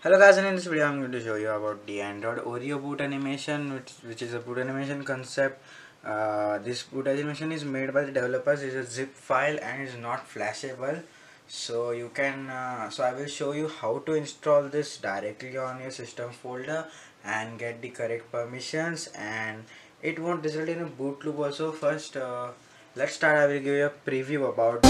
Hello guys, and in this video I'm going to show you about the Android Oreo boot animation which, which is a boot animation concept. Uh, this boot animation is made by the developers, it's a zip file and is not flashable. So you can, uh, so I will show you how to install this directly on your system folder and get the correct permissions and it won't result in a boot loop also. First, uh, let's start, I will give you a preview about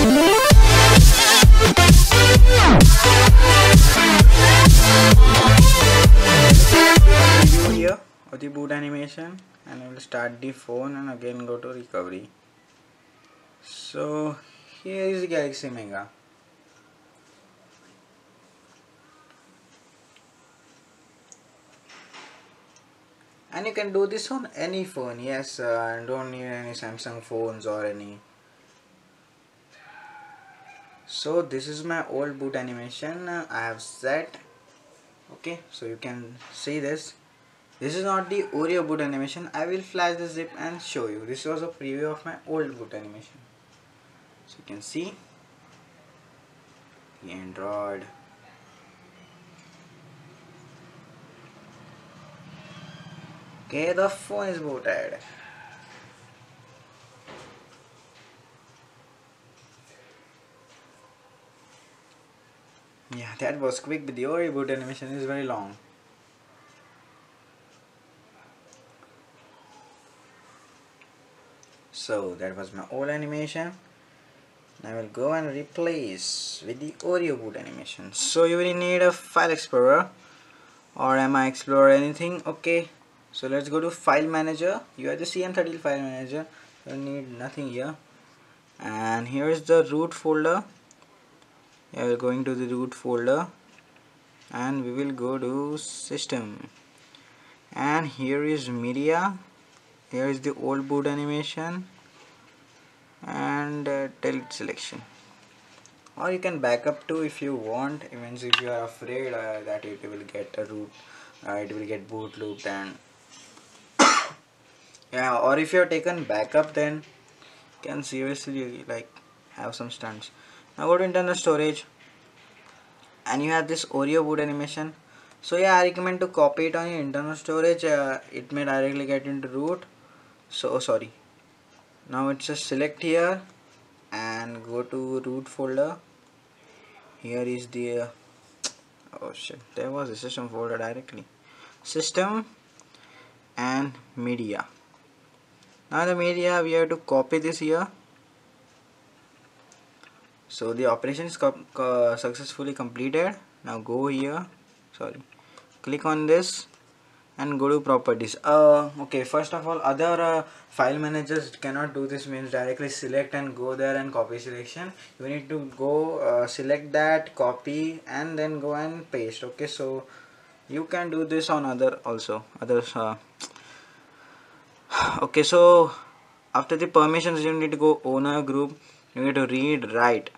here of the boot animation and I will start the phone and again go to recovery. So here is Galaxy Mega and you can do this on any phone yes uh, don't need any Samsung phones or any. So this is my old boot animation. I have set. Okay so you can see this. This is not the Oreo boot animation. I will flash the zip and show you. This was a preview of my old boot animation. So you can see. The Android okay the phone is booted yeah that was quick but the Oreo boot animation is very long. So that was my old animation. I will go and replace with the Oreo boot animation. So you will need a file explorer or Mi Xplorer anything? Okay so let's go to file manager. You have the CM13 file manager. You need nothing here. And here is the root folder. We are going to the root folder. And we will go to system. And here is media. Here is the old boot animation. And uh, delete selection. Or you can back up to if you want. Even if you are afraid uh, that it will get a root uh, it will get boot looped and yeah or if you have taken backup then can seriously like have some stunts. Now go to internal storage. And you have this Oreo boot animation. So yeah I recommend to copy it on your internal storage. Uh, it may directly get into root. So oh, sorry. Now it's just select here and go to root folder. Here is the uh, oh shit. There was a system folder directly. System and media now the media we have to copy this here. So the operation is successfully completed. Now go here. Sorry. Click on this and go to properties. Uh okay first of all other uh, file managers cannot do this means directly select and go there and copy selection. You need to go uh, select that copy and then go and paste. Okay so you can do this on other also others uh, okay so after the permissions you need to go owner group. You need to read write.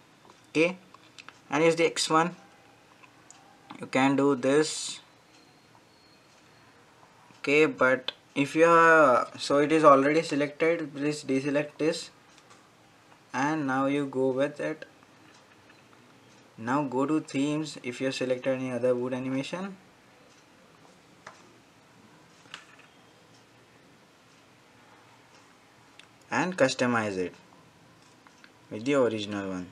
Okay? And is the x1 you can do this. Okay but if you are so it is already selected. Please deselect this. And now you go with it. Now go to themes if you selected any other boot animation and customize it. With the original one.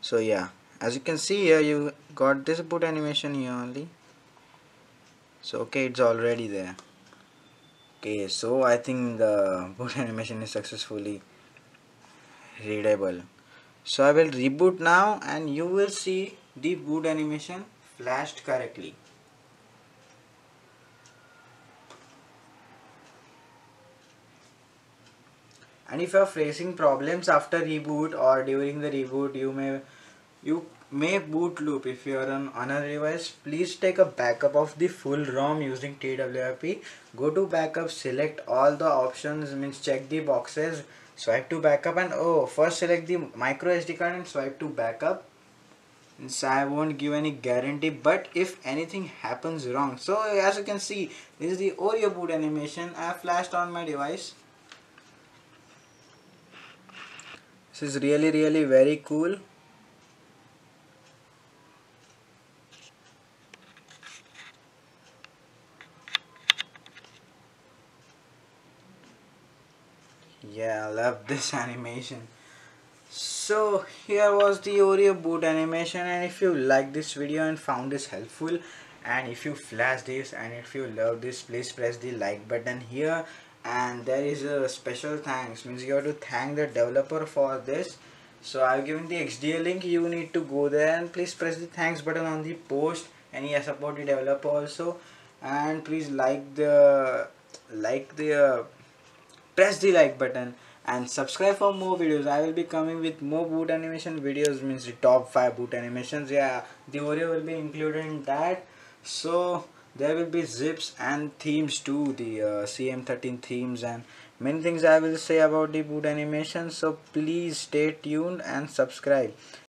So yeah. As you can see here you got this boot animation here only. So okay it's already there. Okay so I think the boot animation is successfully readable. So I will reboot now and you will see the boot animation flashed correctly and if you are facing problems after reboot or during the reboot you may you may boot loop. If you are on another device please take a backup of the full ROM using TWRP go to backup select all the options means check the boxes swipe to backup and oh first select the micro SD card and swipe to backup. So I won't give any guarantee but if anything happens wrong. So as you can see this is the Oreo boot animation. I flashed on my device this is really really very cool. Yeah I love this animation. So here was the Oreo boot animation and if you like this video and found this helpful and if you flash this and if you love this please press the like button here and there is a special thanks. Means you have to thank the developer for this. So I've given the XDA link. You need to go there and please press the thanks button on the post. And yes support the developer also. And please like the like the uh, press the like button. And subscribe for more videos. I will be coming with more boot animation videos. Means the top five boot animations. Yeah the oreo will be included in that. So there will be zips and themes too the uh, cm13 themes and many things i will say about the boot animation. So please stay tuned and subscribe